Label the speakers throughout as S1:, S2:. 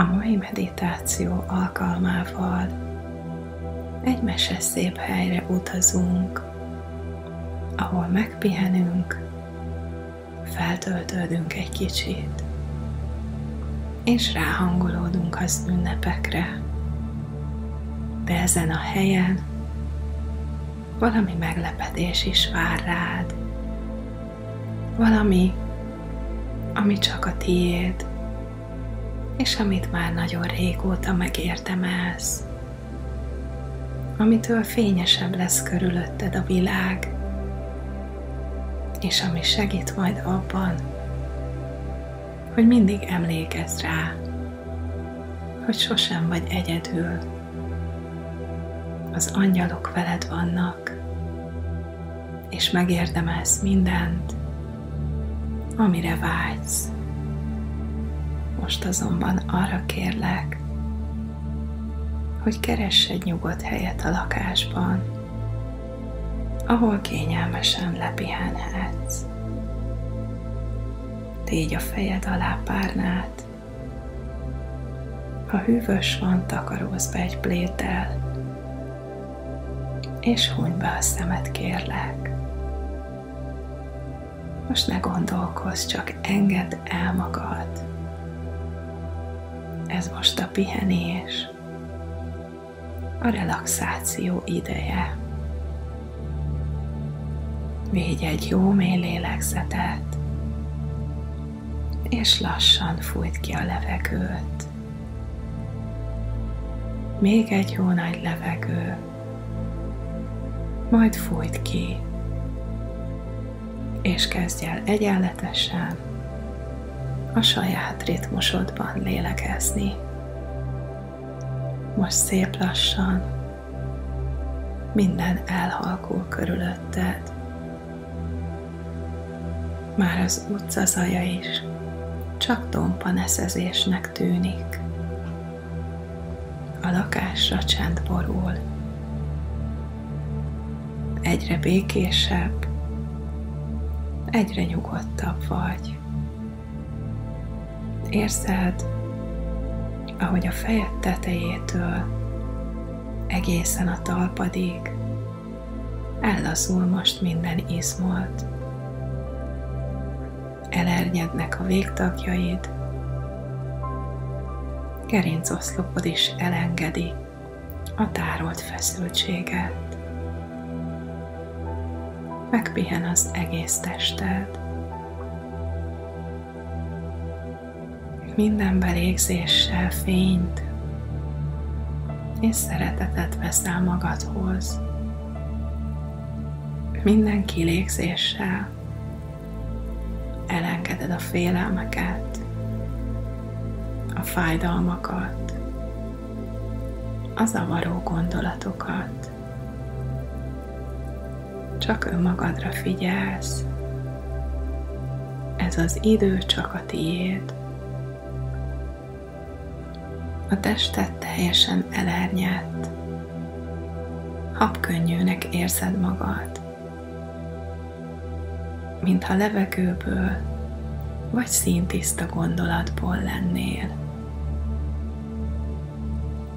S1: A mai meditáció alkalmával egy szép helyre utazunk, ahol megpihenünk, feltöltődünk egy kicsit, és ráhangolódunk az ünnepekre. De ezen a helyen valami meglepetés is vár rád. Valami, ami csak a tiéd, és amit már nagyon régóta megértemelsz, amitől fényesebb lesz körülötted a világ, és ami segít majd abban, hogy mindig emlékezz rá, hogy sosem vagy egyedül. Az angyalok veled vannak, és megérdemelsz mindent, amire vágysz. Most azonban arra kérlek, hogy keress egy nyugodt helyet a lakásban, ahol kényelmesen lepihenhetsz. Tégy a fejed alá párnát. Ha hűvös van, takarózz be egy pléttel, és huny be a szemet, kérlek. Most ne gondolkozz, csak engedd el magad. Ez most a pihenés, a relaxáció ideje. Végy egy jó mély lélegzetet, és lassan fújt ki a levegőt. Még egy jó nagy levegő, majd fújt ki, és kezdj el egyenletesen a saját ritmusodban lélegezni. Most szép lassan minden elhalkul körülötted. Már az utca zaja is csak tompa neszezésnek tűnik. A lakásra csend borul. Egyre békésebb, egyre nyugodtabb vagy. Érzed, ahogy a fejed tetejétől egészen a talpadig ellazul most minden izmolt. Elernyednek a végtagjaid, gerincoszlopod is elengedi a tárolt feszültséget. Megpihen az egész tested. Minden belégzéssel fényt és szeretetet veszel magadhoz. Minden kilégzéssel elengeded a félelmeket, a fájdalmakat, a zavaró gondolatokat. Csak önmagadra figyelsz. Ez az idő csak a tiéd. A tested teljesen elernyett. Habkönnyűnek érzed magad. Mintha levegőből vagy színtiszta gondolatból lennél.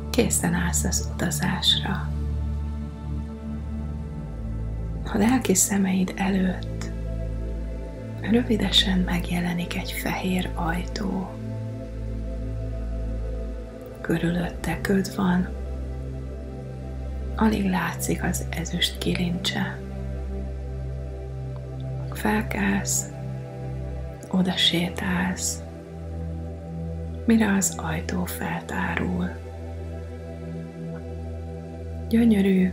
S1: Készen állsz az utazásra. A lelki szemeid előtt rövidesen megjelenik egy fehér ajtó körülötte köd van, alig látszik az ezüst kilincse. Felkelsz, oda sétálsz, mire az ajtó feltárul. Gyönyörű,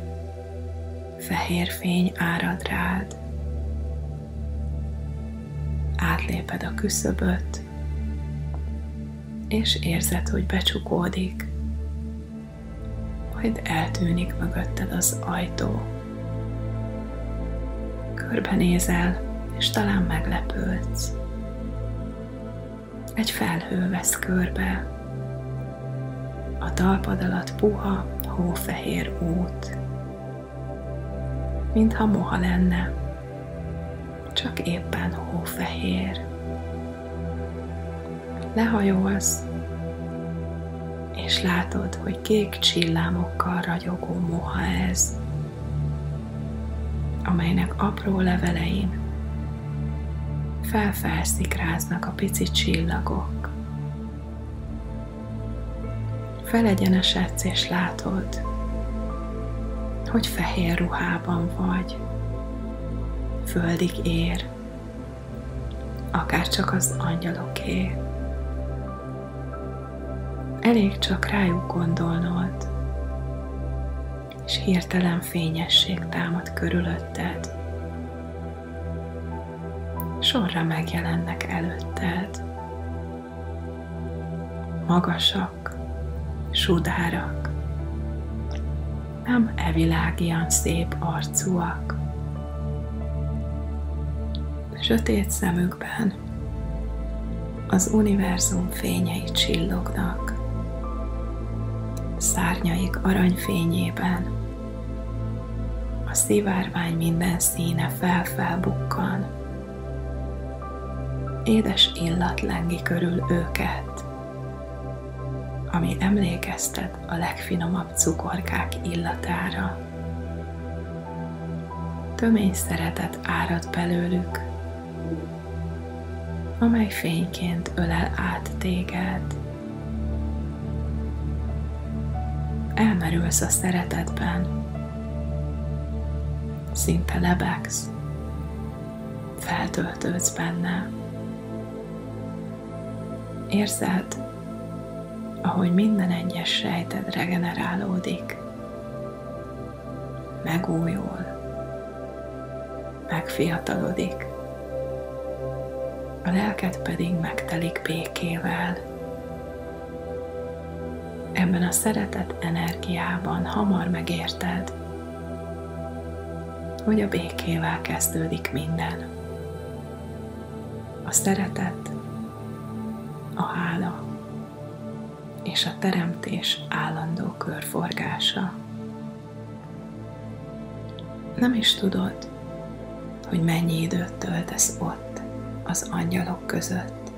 S1: fehér fény árad rád. Átléped a küszöböt, és érzed, hogy becsukódik, majd eltűnik mögötted az ajtó. Körbenézel, és talán meglepődsz. Egy felhő vesz körbe. A talpad alatt puha, hófehér út. Mintha moha lenne, csak éppen hófehér lehajolsz, és látod, hogy kék csillámokkal ragyogó moha ez, amelynek apró levelein felfelszikráznak a pici csillagok. Felegyenesedsz és látod, hogy fehér ruhában vagy, földig ér, akár csak az angyaloké. Elég csak rájuk gondolnod, és hirtelen fényesség támad körülötted. Sorra megjelennek előtted. Magasak, sudárak, nem evilágian szép arcúak. Sötét szemükben az univerzum fényei csillognak, szárnyaik aranyfényében a szivárvány minden színe felfelbukkan, édes illat lengi körül őket, ami emlékeztet a legfinomabb cukorkák illatára. Tömény szeretet árad belőlük, amely fényként ölel át téged. Elmerülsz a szeretetben, szinte lebegsz, feltöltődsz benne. Érzed, ahogy minden egyes sejted regenerálódik, megújul, megfiatalodik, a lelked pedig megtelik békével. Ebben a szeretet energiában hamar megérted, hogy a békével kezdődik minden. A szeretet, a hála, és a teremtés állandó körforgása. Nem is tudod, hogy mennyi időt töltesz ott az angyalok között.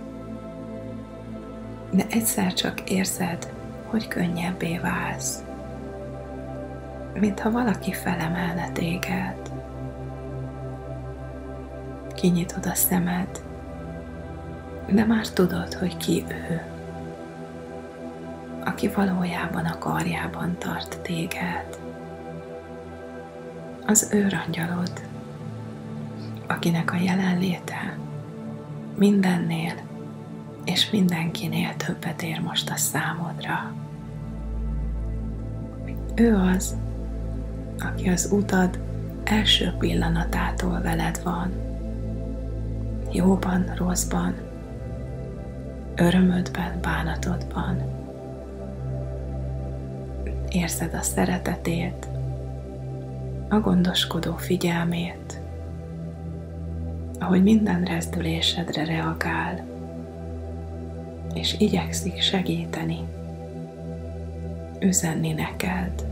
S1: De egyszer csak érzed, hogy könnyebbé válsz, mintha valaki felemelne téged. Kinyitod a szemed, de már tudod, hogy ki ő aki valójában a karjában tart téged. Az őrangyalod, akinek a jelenléte mindennél és mindenkinél többet ér most a számodra. Ő az, aki az utad első pillanatától veled van. Jóban, rosszban, örömödben, bánatodban érzed a szeretetét, a gondoskodó figyelmét, ahogy minden rezdülésedre reagál, és igyekszik segíteni, üzenni neked.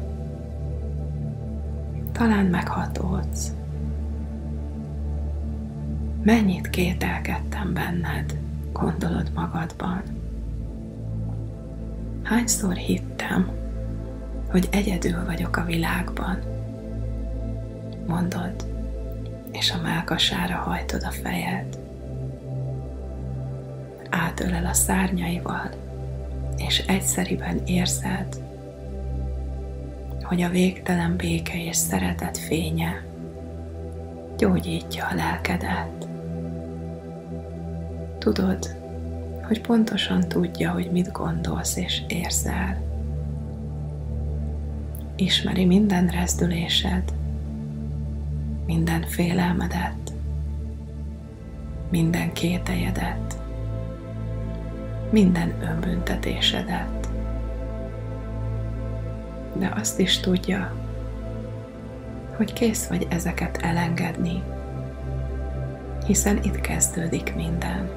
S1: Talán meghatódsz. Mennyit kételkedtem benned, gondolod magadban. Hányszor hittem, hogy egyedül vagyok a világban. Mondod, és a melkasára hajtod a fejed. Átölel a szárnyaival, és egyszeriben érzed, hogy a végtelen béke és szeretet fénye gyógyítja a lelkedet. Tudod, hogy pontosan tudja, hogy mit gondolsz és érzel ismeri minden rezdülésed, minden félelmedet, minden kételjedet, minden önbüntetésedet. De azt is tudja, hogy kész vagy ezeket elengedni, hiszen itt kezdődik minden.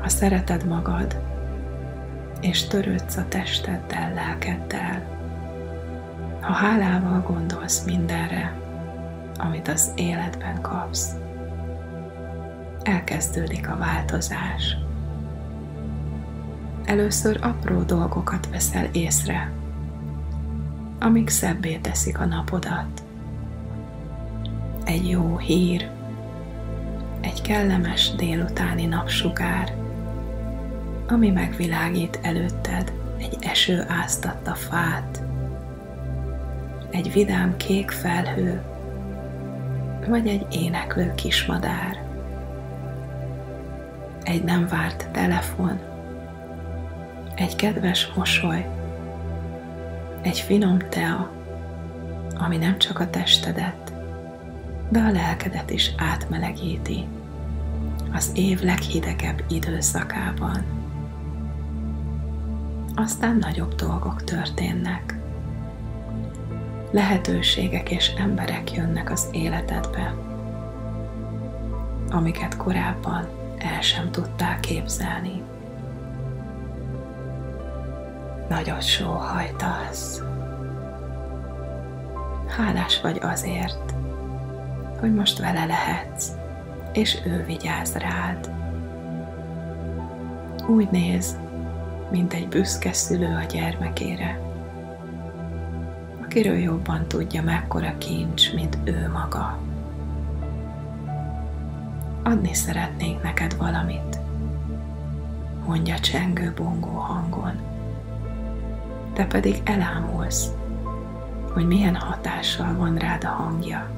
S1: Ha szereted magad, és törődsz a testeddel, lelkeddel, ha hálával gondolsz mindenre, amit az életben kapsz, elkezdődik a változás. először apró dolgokat veszel észre, amik szebbé teszik a napodat. Egy jó hír, egy kellemes délutáni napsugár, ami megvilágít előtted egy eső áztatta fát, egy vidám kék felhő, vagy egy éneklő kismadár. Egy nem várt telefon, egy kedves mosoly, egy finom tea, ami nem csak a testedet, de a lelkedet is átmelegíti az év leghidegebb időszakában. Aztán nagyobb dolgok történnek. Lehetőségek és emberek jönnek az életedbe, amiket korábban el sem tudtál képzelni. Nagyot sóhajtasz. Hálás vagy azért, hogy most vele lehetsz, és ő vigyáz rád. Úgy néz, mint egy büszke szülő a gyermekére, akiről jobban tudja, mekkora kincs, mint ő maga. Adni szeretnék neked valamit, mondja csengő bongó hangon. Te pedig elámulsz, hogy milyen hatással van rád a hangja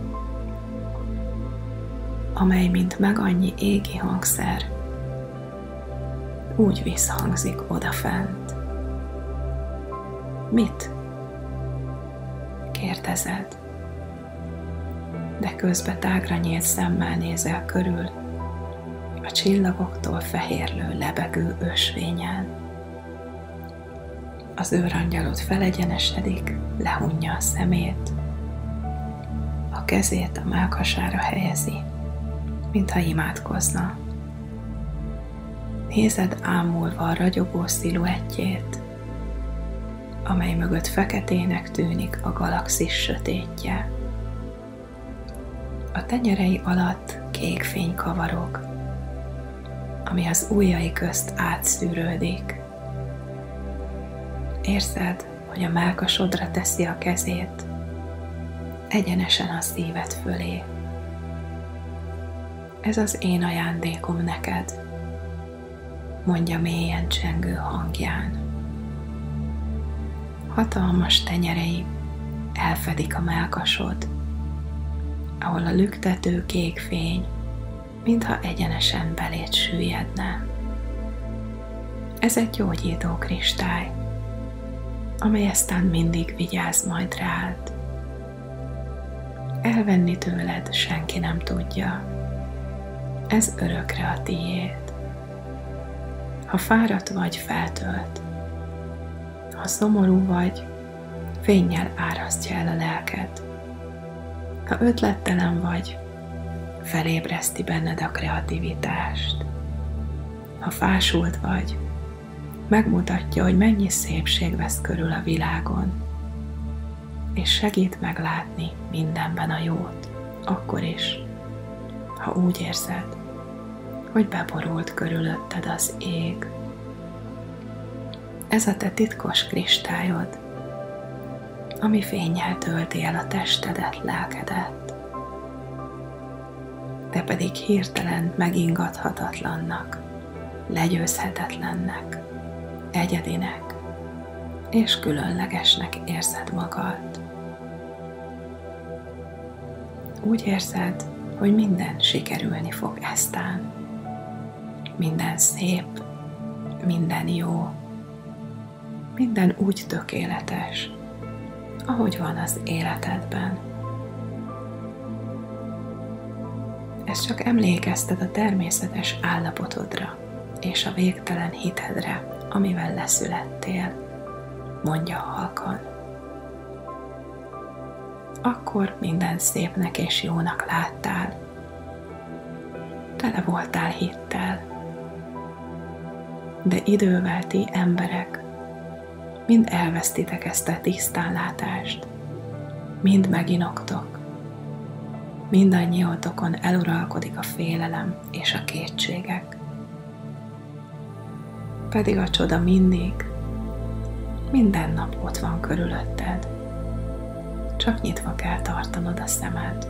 S1: amely mint meg annyi égi hangszer, úgy visszhangzik odafent. Mit? Kérdezed, de közbe tágra nyílt szemmel nézel körül, a csillagoktól fehérlő lebegő ösvényen. Az őrangyalod felegyenesedik, lehunja a szemét, a kezét a melkasára helyezi mintha imádkozna. Nézed ámulva a ragyogó sziluettjét, amely mögött feketének tűnik a galaxis sötétje. A tenyerei alatt kék fény kavarog, ami az ujjai közt átszűrődik. Érzed, hogy a melkasodra teszi a kezét, egyenesen a szíved fölé. Ez az én ajándékom neked, mondja mélyen csengő hangján. Hatalmas tenyerei elfedik a melkasod, ahol a lüktető kék fény, mintha egyenesen belét süllyedne. Ez egy gyógyító kristály, amely aztán mindig vigyáz majd rád. Elvenni tőled senki nem tudja ez örökre a tiéd. Ha fáradt vagy, feltölt. Ha szomorú vagy, fényjel árasztja el a lelket. Ha ötlettelen vagy, felébreszti benned a kreativitást. Ha fásult vagy, megmutatja, hogy mennyi szépség vesz körül a világon, és segít meglátni mindenben a jót, akkor is, ha úgy érzed, hogy beborult körülötted az ég. Ez a te titkos kristályod, ami fényjel tölti el a testedet, lelkedet. Te pedig hirtelen megingathatatlannak, legyőzhetetlennek, egyedinek és különlegesnek érzed magad. Úgy érzed, hogy minden sikerülni fog eztán minden szép, minden jó, minden úgy tökéletes, ahogy van az életedben. Ez csak emlékeztet a természetes állapotodra és a végtelen hitedre, amivel leszülettél, mondja halkan. Akkor minden szépnek és jónak láttál, tele voltál hittel, de idővel ti emberek mind elvesztitek ezt a tisztánlátást, mind meginoktok, mindannyiótokon eluralkodik a félelem és a kétségek. Pedig a csoda mindig, minden nap ott van körülötted. Csak nyitva kell tartanod a szemed.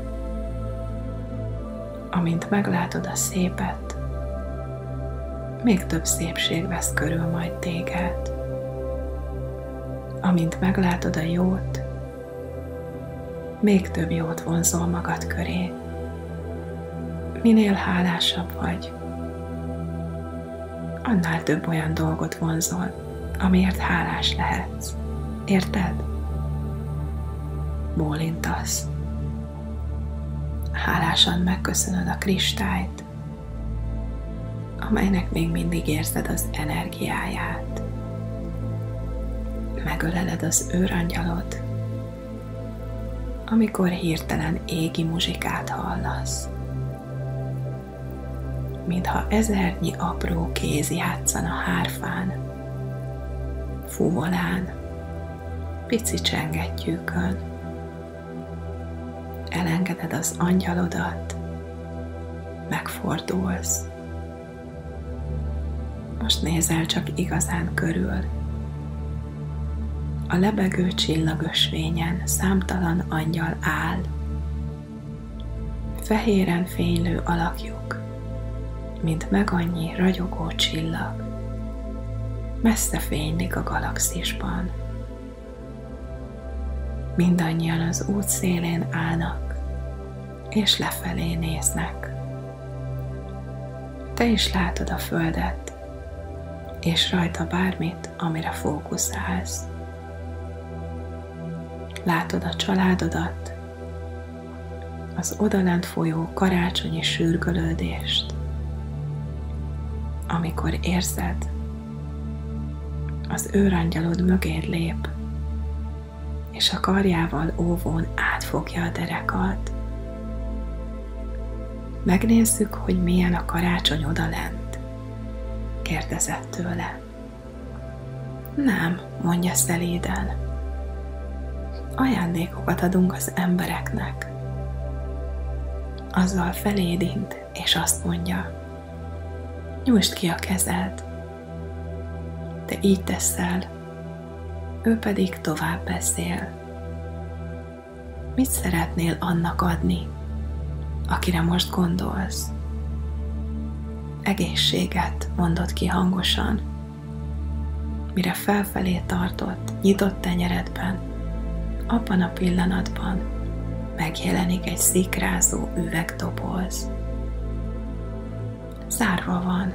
S1: Amint meglátod a szépet, még több szépség vesz körül majd téged. Amint meglátod a jót, még több jót vonzol magad köré. Minél hálásabb vagy, annál több olyan dolgot vonzol, amiért hálás lehetsz. Érted? Bólintasz. Hálásan megköszönöd a kristályt, amelynek még mindig érzed az energiáját. Megöleled az őrangyalot, amikor hirtelen égi muzsikát hallasz. Mintha ezernyi apró kéz játszana hárfán, fuvolán, pici csengettyűkön. Elengeded az angyalodat, megfordulsz. Most nézel csak igazán körül. A lebegő csillagösvényen számtalan angyal áll. Fehéren fénylő alakjuk, mint meg annyi ragyogó csillag messze fénylik a galaxisban. Mindannyian az út szélén állnak, és lefelé néznek. Te is látod a Földet, és rajta bármit, amire fókuszálsz. Látod a családodat, az odalent folyó karácsonyi sürgölődést, amikor érzed, az őrangyalod mögéd lép, és a karjával óvón átfogja a derekat. Megnézzük, hogy milyen a karácsony odalent, kérdezett tőle. Nem, mondja szelíden. Ajándékokat adunk az embereknek. Azzal felédint, és azt mondja, nyújtsd ki a kezed, te így teszel, ő pedig tovább beszél. Mit szeretnél annak adni, akire most gondolsz? Egészséget, mondott ki hangosan, mire felfelé tartott, nyitott tenyeredben, abban a pillanatban megjelenik egy szikrázó üvegdoboz. Zárva van,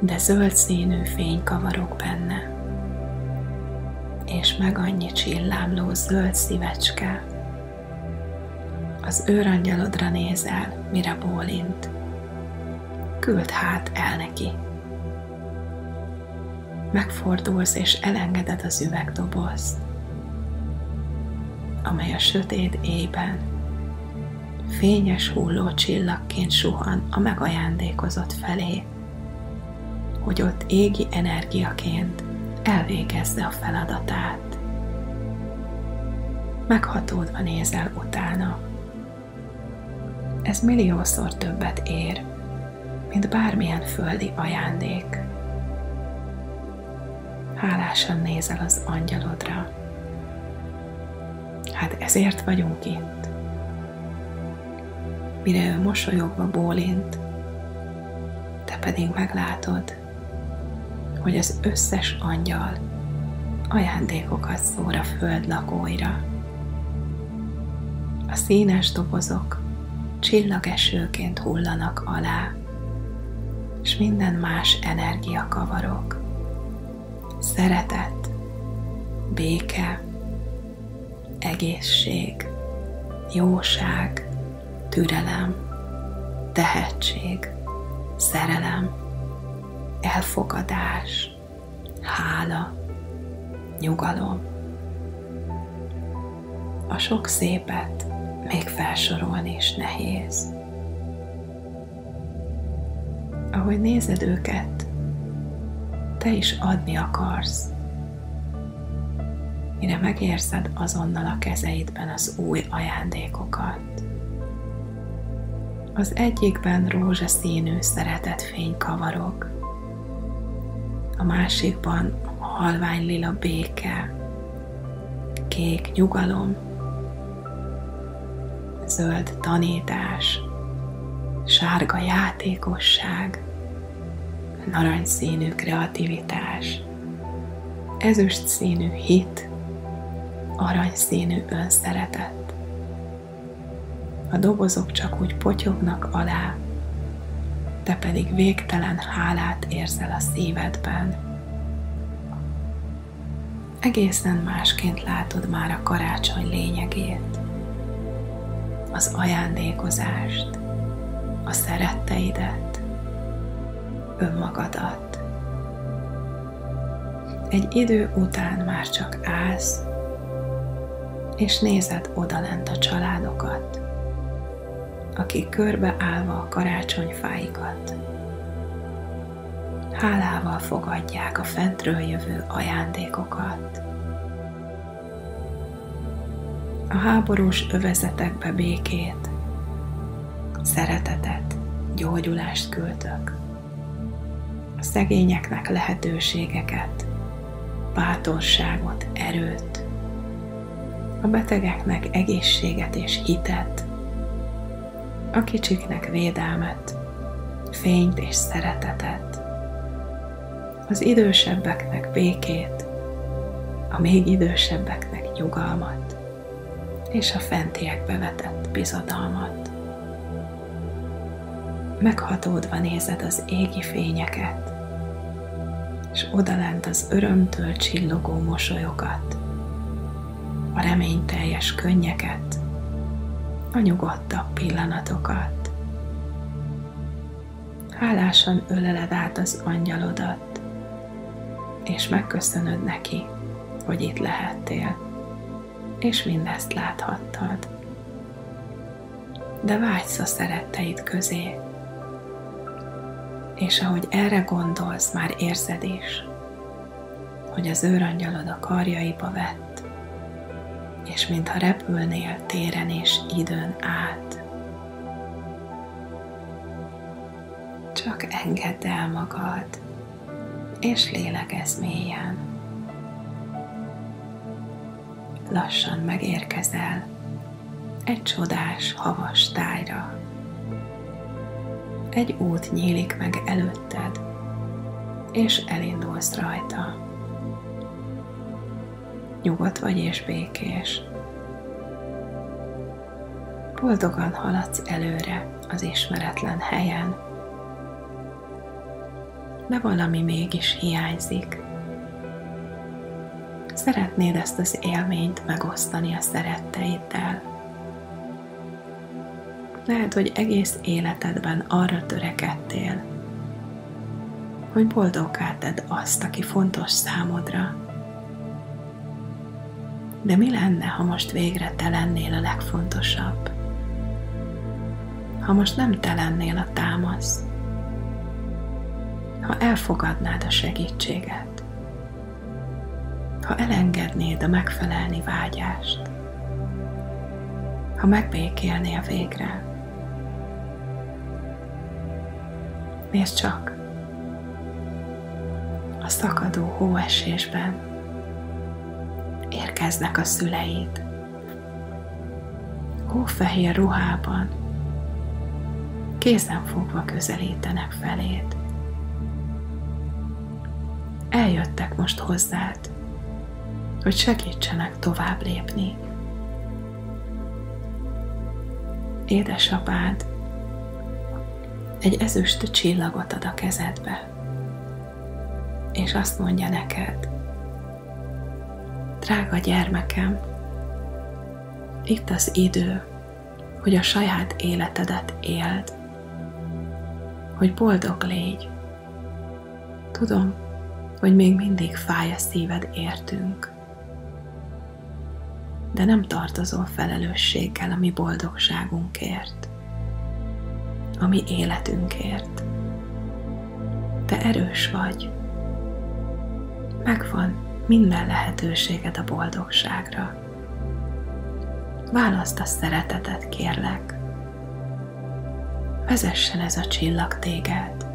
S1: de zöld színű fény kavarok benne, és meg annyi csillámló zöld szívecske. Az őrangyalodra nézel, mire bólint. Küld hát el neki. Megfordulsz és elengeded az üvegdobozt, amely a sötét éjben fényes hulló csillagként suhan a megajándékozott felé hogy ott égi energiaként elvégezze a feladatát. Meghatódva nézel utána. Ez milliószor többet ér, mint bármilyen földi ajándék. Hálásan nézel az angyalodra. Hát ezért vagyunk itt. Mire ő mosolyogva bólint, te pedig meglátod, hogy az összes angyal ajándékokat szór a föld lakóira. A színes dobozok csillagesőként hullanak alá, és minden más energia kavarok. Szeretet, béke, egészség, jóság, türelem, tehetség, szerelem, elfogadás, hála, nyugalom. A sok szépet még felsorolni is nehéz. Ahogy nézed őket, te is adni akarsz, mire megérzed azonnal a kezeidben az új ajándékokat. Az egyikben rózsaszínű szeretetfény kavarog, a másikban halvány lila béke, kék nyugalom, zöld tanítás, sárga játékosság, narancsszínű kreativitás, ezüst színű hit, aranyszínű önszeretet. A dobozok csak úgy potyognak alá, te pedig végtelen hálát érzel a szívedben. Egészen másként látod már a karácsony lényegét, az ajándékozást, a szeretteidet, önmagadat. Egy idő után már csak állsz, és nézed odalent a családokat, akik körbeállva a karácsonyfáikat. Hálával fogadják a fentről jövő ajándékokat. A háborús övezetekbe békét, szeretetet, gyógyulást küldök. A szegényeknek lehetőségeket, bátorságot, erőt, a betegeknek egészséget és hitet, a kicsiknek védelmet, fényt és szeretetet, az idősebbeknek békét, a még idősebbeknek nyugalmat, és a fentiekbe vetett bizodalmat. Meghatódva nézed az égi fényeket, és odalent az örömtől csillogó mosolyokat, a reményteljes könnyeket, a nyugodtabb pillanatokat. Hálásan öleled át az angyalodat, és megköszönöd neki, hogy itt lehettél, és mindezt láthattad. De vágysz a szeretteid közé, és ahogy erre gondolsz, már érzed is, hogy az őrangyalod a karjaiba vett, és mintha repülnél téren és időn át. Csak engedd el magad, és lélegezz mélyen. Lassan megérkezel egy csodás havas tájra. Egy út nyílik meg előtted, és elindulsz rajta nyugodt vagy és békés. Boldogan haladsz előre az ismeretlen helyen, de valami mégis hiányzik. Szeretnéd ezt az élményt megosztani a szeretteiddel. Lehet, hogy egész életedben arra törekedtél, hogy boldoggá tedd azt, aki fontos számodra, de mi lenne, ha most végre te lennél a legfontosabb? Ha most nem te lennél a támasz? Ha elfogadnád a segítséget? Ha elengednéd a megfelelni vágyást? Ha megbékélnél végre? Nézd csak! A szakadó hóesésben érkeznek a szüleid. Hófehér ruhában, kézen fogva közelítenek feléd. Eljöttek most hozzád, hogy segítsenek tovább lépni. Édesapád egy ezüst csillagot ad a kezedbe, és azt mondja neked, Drága gyermekem, itt az idő, hogy a saját életedet éld, hogy boldog légy. Tudom, hogy még mindig fáj a szíved értünk, de nem tartozol felelősséggel a mi boldogságunkért, a mi életünkért. Te erős vagy, megvan minden lehetőséged a boldogságra. Választ a szeretetet, kérlek. Vezessen ez a csillag téged.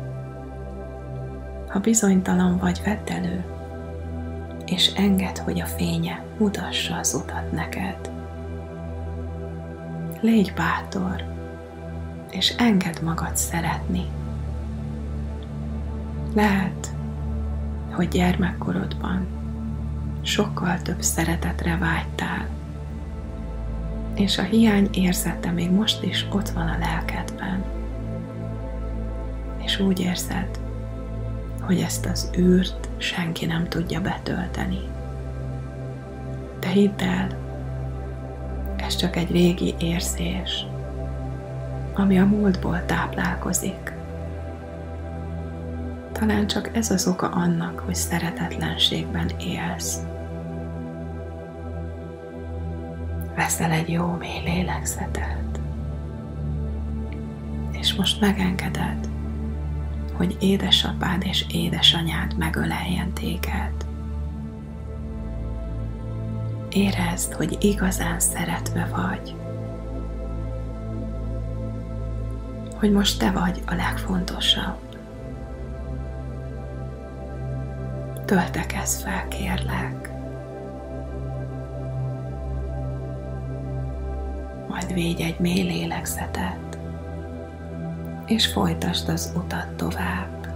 S1: Ha bizonytalan vagy, vedd elő, és engedd, hogy a fénye mutassa az utat neked. Légy bátor, és engedd magad szeretni. Lehet, hogy gyermekkorodban sokkal több szeretetre vágytál, és a hiány érzete még most is ott van a lelkedben. És úgy érzed, hogy ezt az űrt senki nem tudja betölteni. De hidd el, ez csak egy régi érzés, ami a múltból táplálkozik. Talán csak ez az oka annak, hogy szeretetlenségben élsz. Veszel egy jó mély lélegzetet, és most megengeded, hogy édesapád és édesanyád megöleljen téged. Érezd, hogy igazán szeretve vagy. Hogy most te vagy a legfontosabb. Töltekezz fel, kérlek. Majd védj egy mély lélegzetet, és folytasd az utat tovább.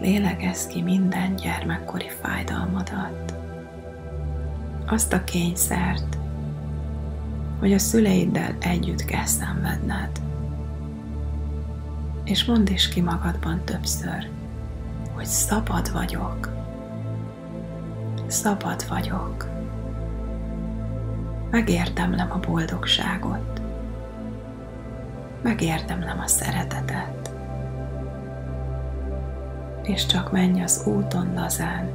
S1: Lélegezz ki minden gyermekkori fájdalmadat. Azt a kényszert, hogy a szüleiddel együtt kell szenvedned. És mondd is ki magadban többször, hogy szabad vagyok. Szabad vagyok. Megérdemlem a boldogságot. Megérdemlem a szeretetet. És csak menj az úton lazán,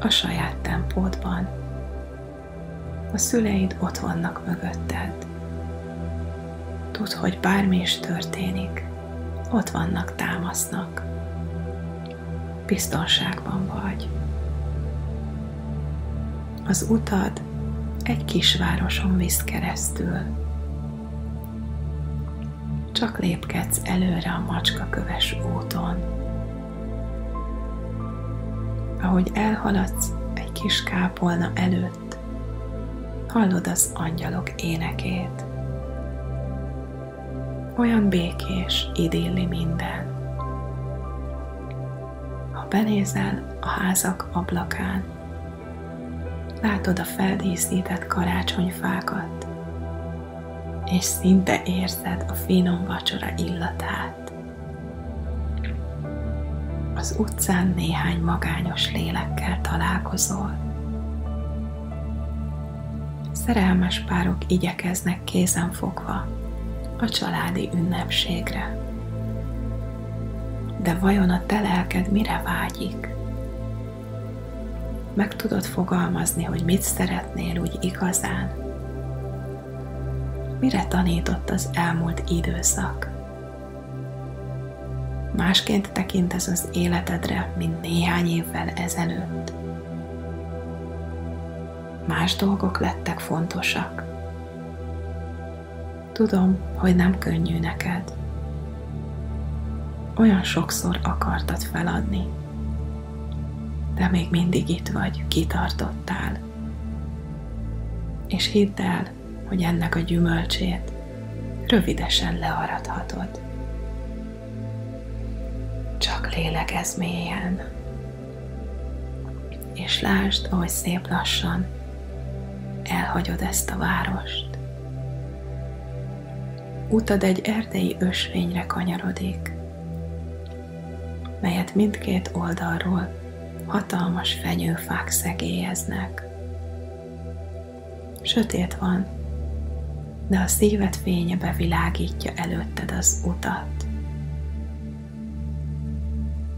S1: a saját tempódban. A szüleid ott vannak mögötted. Tudd, hogy bármi is történik, ott vannak, támasznak biztonságban vagy. Az utad egy kisvároson visz keresztül. Csak lépkedsz előre a macskaköves úton. Ahogy elhaladsz egy kis kápolna előtt, hallod az angyalok énekét. Olyan békés, idilli minden benézel a házak ablakán, látod a feldíszített karácsonyfákat, és szinte érzed a finom vacsora illatát. Az utcán néhány magányos lélekkel találkozol. Szerelmes párok igyekeznek kézenfogva a családi ünnepségre de vajon a te lelked mire vágyik? Meg tudod fogalmazni, hogy mit szeretnél úgy igazán? Mire tanított az elmúlt időszak? Másként tekintesz az életedre, mint néhány évvel ezelőtt. Más dolgok lettek fontosak. Tudom, hogy nem könnyű neked olyan sokszor akartad feladni, de még mindig itt vagy, kitartottál. És hidd el, hogy ennek a gyümölcsét rövidesen learadhatod. Csak lélegez mélyen, és lásd, ahogy szép lassan elhagyod ezt a várost. Utad egy erdei ösvényre kanyarodik, melyet mindkét oldalról hatalmas fenyőfák szegélyeznek. Sötét van, de a szíved fénye bevilágítja előtted az utat.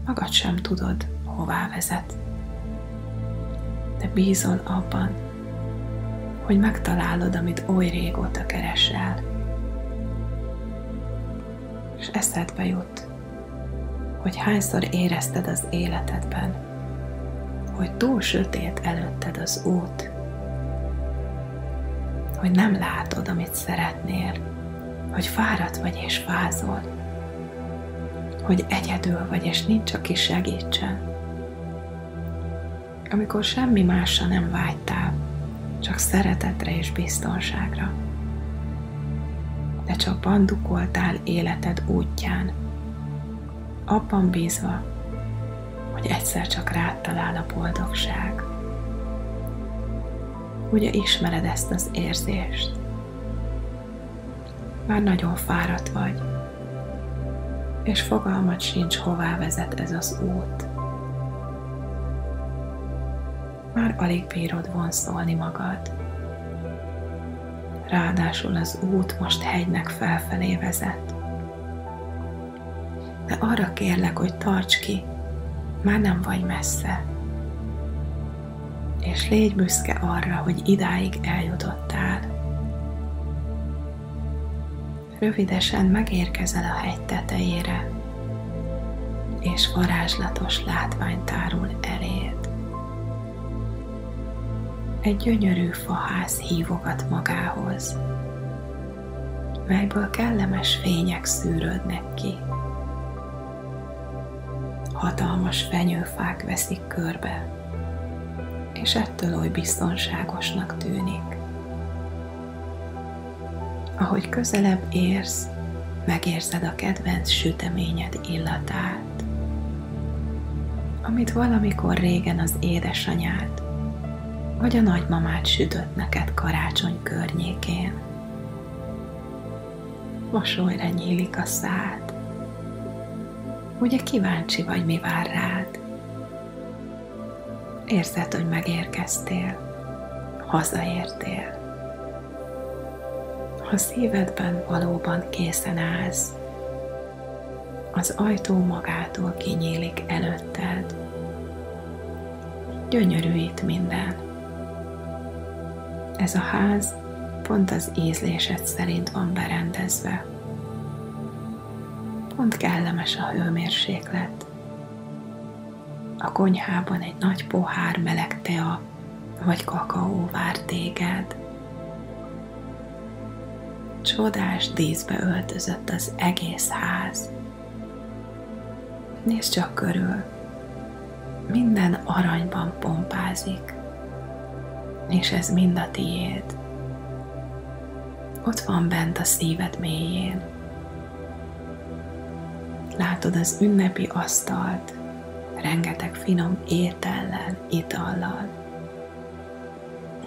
S1: Magad sem tudod, hová vezet, de bízol abban, hogy megtalálod, amit oly régóta keresel. És eszedbe jut, hogy hányszor érezted az életedben, hogy túl sötét előtted az út, hogy nem látod, amit szeretnél, hogy fáradt vagy és fázol, hogy egyedül vagy, és nincs, aki segítsen. Amikor semmi másra nem vágytál, csak szeretetre és biztonságra. De csak bandukoltál életed útján, abban bízva, hogy egyszer csak rád talál a boldogság. Ugye ismered ezt az érzést? Már nagyon fáradt vagy, és fogalmat sincs, hová vezet ez az út. Már alig bírod vonszolni magad. Ráadásul az út most hegynek felfelé vezet. De arra kérlek, hogy tarts ki, már nem vagy messze. És légy büszke arra, hogy idáig eljutottál. Rövidesen megérkezel a hegy tetejére, és varázslatos látvány tárul eléd. Egy gyönyörű faház hívogat magához, melyből kellemes fények szűrődnek ki hatalmas fenyőfák veszik körbe, és ettől oly biztonságosnak tűnik. Ahogy közelebb érsz, megérzed a kedvenc süteményed illatát, amit valamikor régen az édesanyád vagy a nagymamát sütött neked karácsony környékén. Mosolyra nyílik a szád, Ugye kíváncsi vagy, mi vár rád? Érzed, hogy megérkeztél, hazaértél. Ha szívedben valóban készen állsz, az ajtó magától kinyílik előtted. Gyönyörű itt minden. Ez a ház pont az ízlésed szerint van berendezve pont kellemes a hőmérséklet. A konyhában egy nagy pohár meleg tea vagy kakaó vár téged. Csodás díszbe öltözött az egész ház. Nézd csak körül, minden aranyban pompázik, és ez mind a tiéd. Ott van bent a szíved mélyén látod az ünnepi asztalt, rengeteg finom étellel, itallal,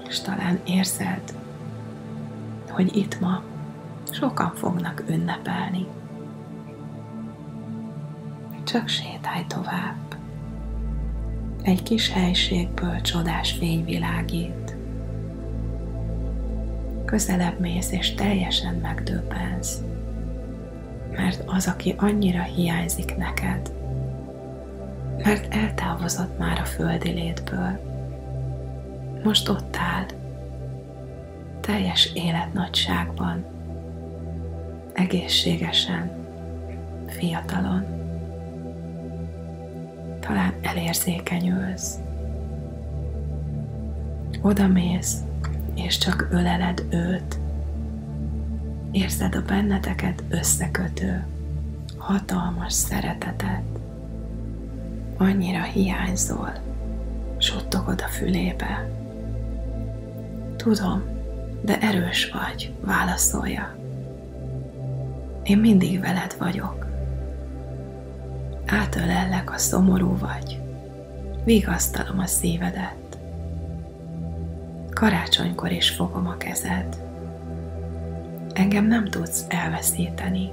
S1: és talán érzed, hogy itt ma sokan fognak ünnepelni. Csak sétálj tovább. Egy kis helységből csodás fény világít. Közelebb mész és teljesen megdöbbensz mert az, aki annyira hiányzik neked, mert eltávozott már a földi létből, most ott áll, teljes életnagyságban, egészségesen, fiatalon. Talán elérzékenyülsz. Oda mész, és csak öleled őt, Érzed a benneteket összekötő, hatalmas szeretetet. Annyira hiányzol, suttogod a fülébe. Tudom, de erős vagy, válaszolja. Én mindig veled vagyok. Átölellek, a szomorú vagy. Vigasztalom a szívedet. Karácsonykor is fogom a kezed engem nem tudsz elveszíteni.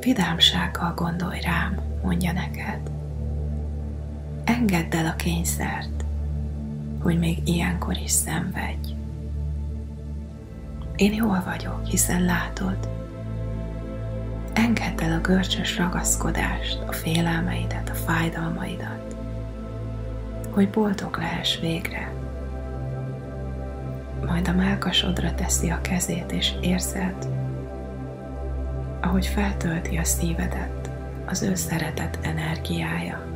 S1: Vidámsággal gondolj rám, mondja neked. Engedd el a kényszert, hogy még ilyenkor is szenvedj. Én jól vagyok, hiszen látod. Engedd el a görcsös ragaszkodást, a félelmeidet, a fájdalmaidat, hogy boldog lehess végre majd a melkasodra teszi a kezét, és érzed, ahogy feltölti a szívedet az ő szeretet energiája.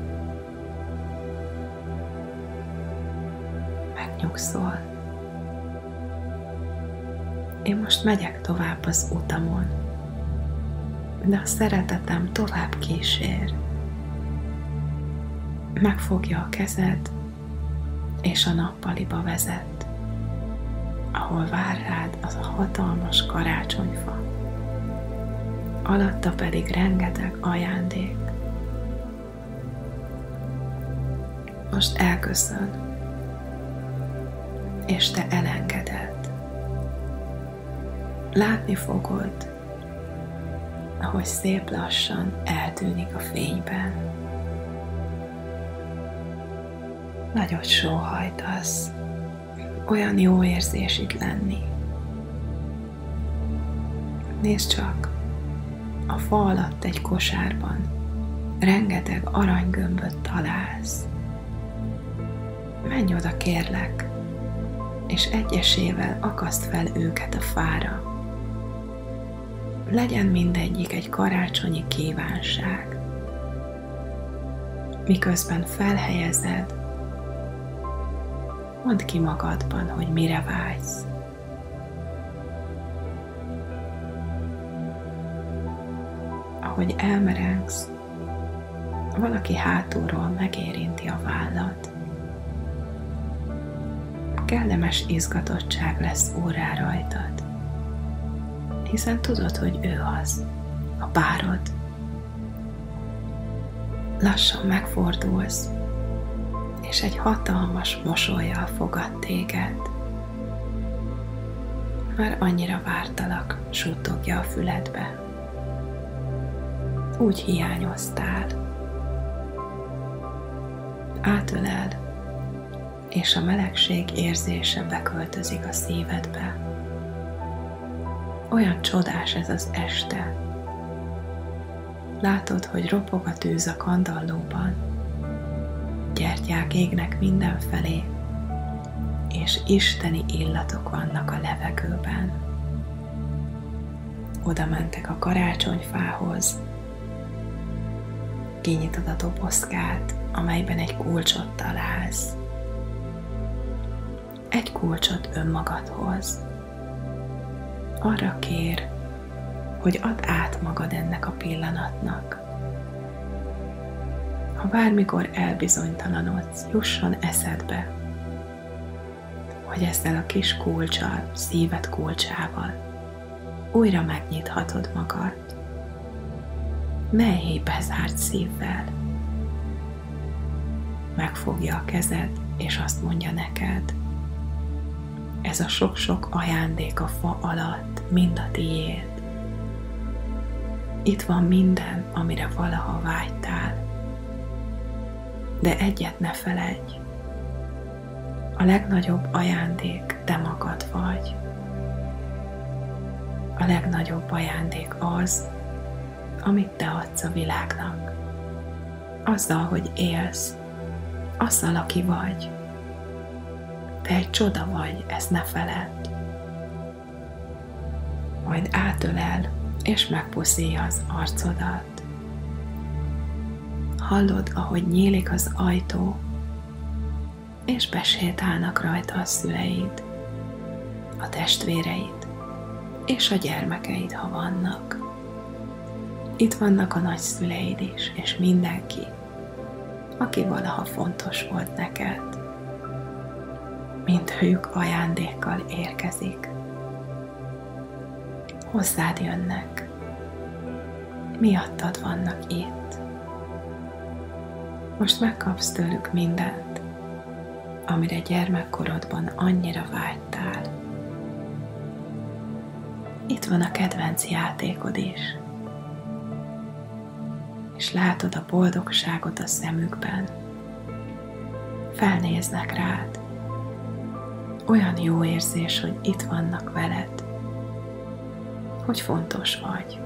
S1: Megnyugszol. Én most megyek tovább az utamon. de a szeretetem tovább kísér. Megfogja a kezed, és a nappaliba vezet, ahol vár rád az a hatalmas karácsonyfa. Alatta pedig rengeteg ajándék. Most elköszön, és te elengeded. Látni fogod, ahogy szép lassan eltűnik a fényben. Nagyot sóhajtasz, olyan jó érzés itt lenni. Nézd csak, a fa alatt egy kosárban rengeteg aranygömböt találsz. Menj oda, kérlek, és egyesével akaszt fel őket a fára. Legyen mindegyik egy karácsonyi kívánság. Miközben felhelyezed, mondd ki magadban, hogy mire vágysz. Ahogy elmerengsz, valaki hátulról megérinti a vállat kellemes izgatottság lesz órá rajtad, hiszen tudod, hogy ő az, a párod. Lassan megfordulsz, és egy hatalmas mosolyjal fogad téged. Már annyira vártalak, suttogja a füledbe. Úgy hiányoztál. Átölel, és a melegség érzése beköltözik a szívedbe. Olyan csodás ez az este. Látod, hogy ropog a tűz a kandallóban, gyertyák égnek mindenfelé, és isteni illatok vannak a levegőben. Oda mentek a karácsonyfához, kinyitod a dobozkát, amelyben egy kulcsot találsz egy kulcsot önmagadhoz. Arra kér, hogy add át magad ennek a pillanatnak. Ha bármikor elbizonytalanodsz, jusson eszedbe, hogy ezzel a kis kulcsal, szíved kulcsával újra megnyithatod magad. Mely bezárt szívvel. Megfogja a kezed, és azt mondja neked, ez a sok-sok ajándék a fa alatt, mind a tiéd. Itt van minden, amire valaha vágytál. De egyet ne feledj, a legnagyobb ajándék te magad vagy. A legnagyobb ajándék az, amit te adsz a világnak. Azzal, hogy élsz, azzal, aki vagy. Te egy csoda vagy, ezt ne feledd. Majd átölel, és megpuszíja az arcodat. Hallod, ahogy nyílik az ajtó, és besétálnak rajta a szüleid, a testvéreid, és a gyermekeid, ha vannak. Itt vannak a nagyszüleid is, és mindenki, aki valaha fontos volt neked őjük ajándékkal érkezik. Hozzád jönnek, miattad vannak itt. Most megkapsz tőlük mindent, amire gyermekkorodban annyira vágytál. Itt van a kedvenc játékod is, és látod a boldogságot a szemükben. Felnéznek rád, olyan jó érzés, hogy itt vannak veled, hogy fontos vagy,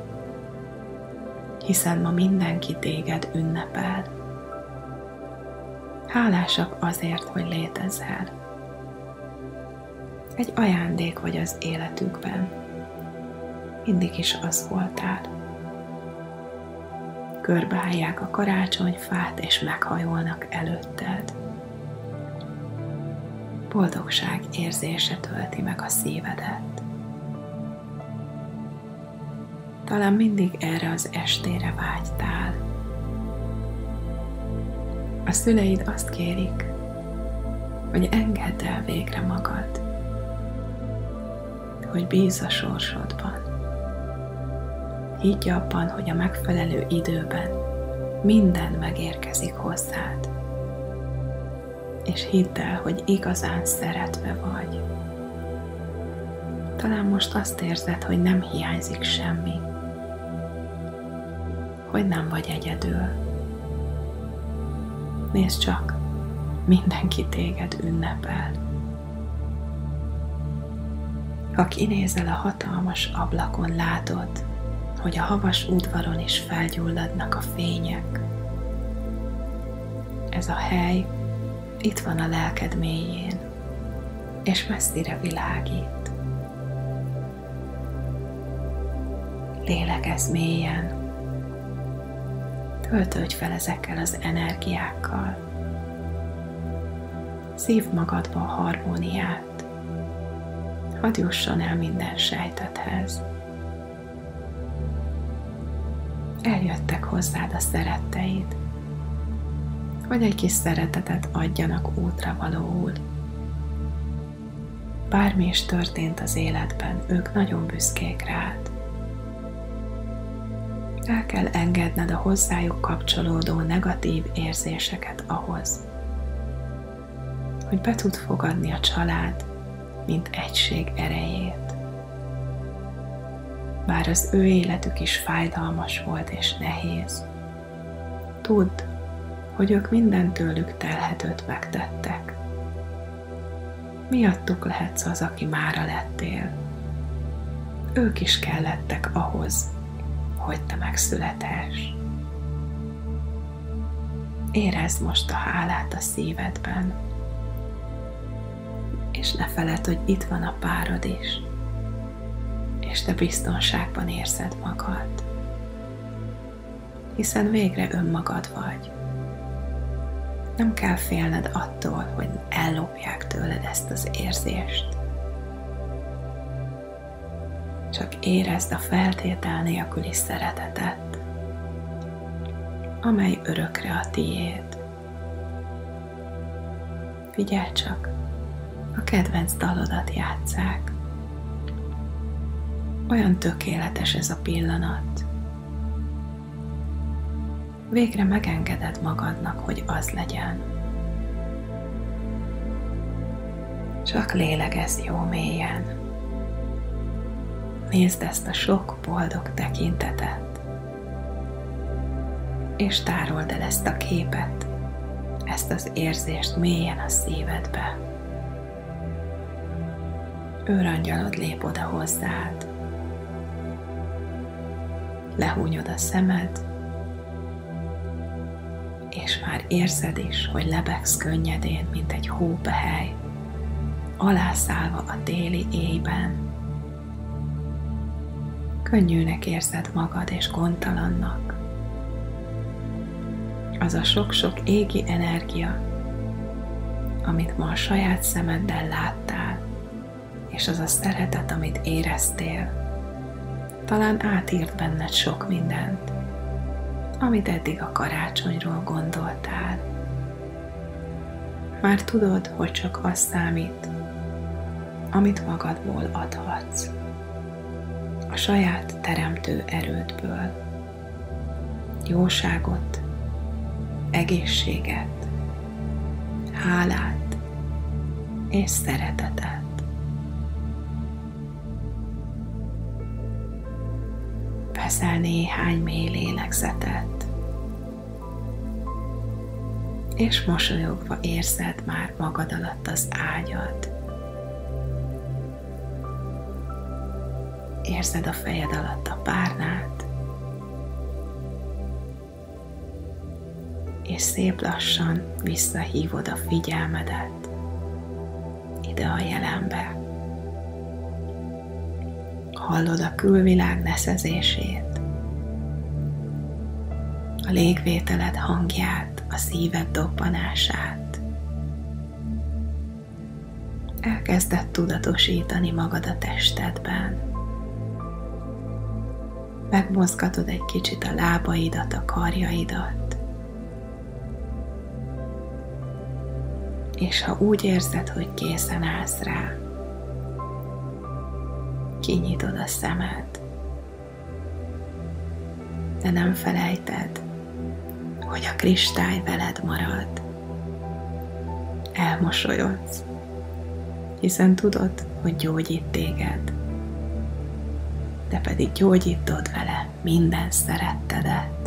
S1: hiszen ma mindenki téged ünnepel. Hálásak azért, hogy létezel. Egy ajándék vagy az életükben. Mindig is az voltál. Körbeállják a karácsonyfát, és meghajolnak előtted boldogság érzése tölti meg a szívedet. Talán mindig erre az estére vágytál. A szüleid azt kérik, hogy engedd el végre magad, hogy bíz a sorsodban. Higgy abban, hogy a megfelelő időben minden megérkezik hozzád. És hidd el, hogy igazán szeretve vagy. Talán most azt érzed, hogy nem hiányzik semmi, hogy nem vagy egyedül. Nézd csak, mindenki téged ünnepel. Ha kinézel a hatalmas ablakon, látod, hogy a havas udvaron is felgyulladnak a fények. Ez a hely itt van a lelked mélyén, és messzire világít. Lélegez mélyen, töltődj fel ezekkel az energiákkal. Szív magadba a harmóniát, hadd jusson el minden sejtethez. Eljöttek hozzád a szeretteid, hogy egy kis szeretetet adjanak útra valóul. Bármi is történt az életben, ők nagyon büszkék rád el kell engedned a hozzájuk kapcsolódó negatív érzéseket ahhoz, hogy be tud fogadni a család, mint egység erejét. Bár az ő életük is fájdalmas volt és nehéz, tudd, hogy ők minden tőlük telhetőt megtettek. Miattuk lehetsz az, aki mára lettél. Ők is kellettek ahhoz, hogy te megszületes. Érezd most a hálát a szívedben, és ne feled, hogy itt van a párod is, és te biztonságban érzed magad, hiszen végre önmagad vagy. Nem kell félned attól, hogy ellopják tőled ezt az érzést csak érezd a feltétel nélküli szeretetet, amely örökre a tiéd. Figyelj csak, a kedvenc dalodat játszák. Olyan tökéletes ez a pillanat. Végre megengeded magadnak, hogy az legyen. Csak lélegezz jó mélyen. Nézd ezt a sok boldog tekintetet, és tárold el ezt a képet, ezt az érzést mélyen a szívedbe. Őrangyalod lép oda hozzád. Lehúnyod a szemed, és már érzed is, hogy lebegsz könnyedén, mint egy hópehely, alászállva a téli éjben könnyűnek érzed magad és gondtalannak. Az a sok-sok égi energia, amit ma a saját szemeddel láttál, és az a szeretet, amit éreztél, talán átírt benned sok mindent, amit eddig a karácsonyról gondoltál. Már tudod, hogy csak az számít, amit magadból adhatsz a saját teremtő erődből. Jóságot, egészséget, hálát és szeretetet. Veszel néhány mély lélegzetet, és mosolyogva érzed már magad alatt az ágyat, érzed a fejed alatt a párnát, és szép lassan visszahívod a figyelmedet ide a jelenbe. Hallod a külvilág neszezését, a légvételed hangját, a szíved dobbanását. Elkezdett tudatosítani magad a testedben Megmozgatod egy kicsit a lábaidat, a karjaidat. És ha úgy érzed, hogy készen állsz rá, kinyitod a szemed. De nem felejted, hogy a kristály veled marad. Elmosolyodsz, hiszen tudod, hogy gyógyít téged, de pedig gyógyítod vele minden szerettedet.